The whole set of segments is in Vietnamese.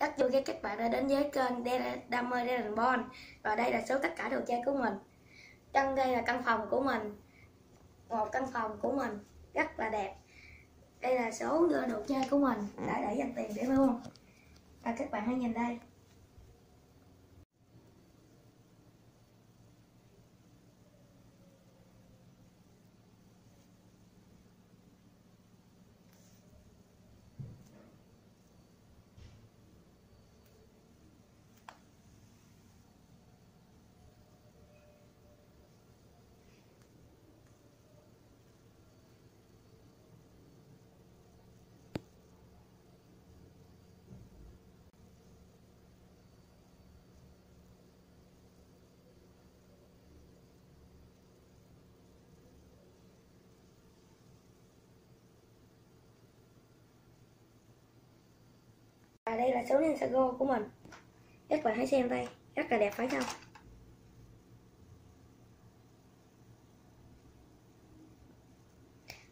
rất vui khi các bạn đã đến với kênh Đam mê Dragon Ball và đây là số tất cả đồ chơi của mình. Trong đây là căn phòng của mình. Một căn phòng của mình. Rất là đẹp. Đây là số đồ chơi của mình. Đã để dành tiền để mua. Và các bạn hãy nhìn đây. Và đây là số liên sago của mình. Các bạn hãy xem đây, Rất là đẹp phải không?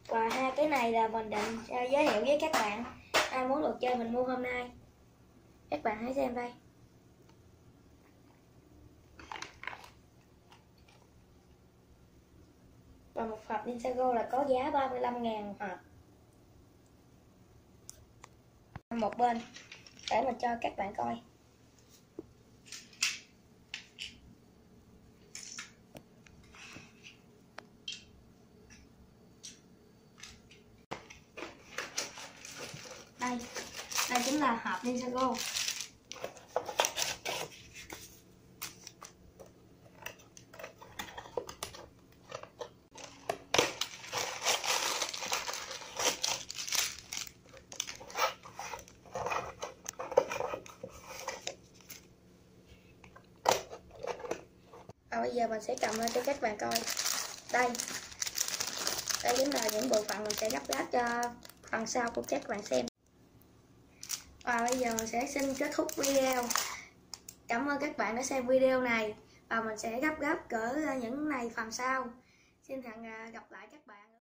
Và hai cái này là mình định à, giới thiệu với các bạn Ai muốn được chơi mình mua hôm nay. Các bạn hãy xem đây. Và một hộp Ninjago là có giá 35 ngàn một hộp. Một bên để mà cho các bạn coi. Đây đây chính là hộp Ninjago. Và bây giờ mình sẽ cầm lên cho các bạn coi. Đây. Đây chính là những bộ phận mình sẽ gấp ráp cho phần sau của các bạn xem. Và bây giờ mình sẽ xin kết thúc video. Cảm ơn các bạn đã xem video này và mình sẽ gấp gấp cỡ những này phần sau. Xin hẹn à, gặp lại các bạn.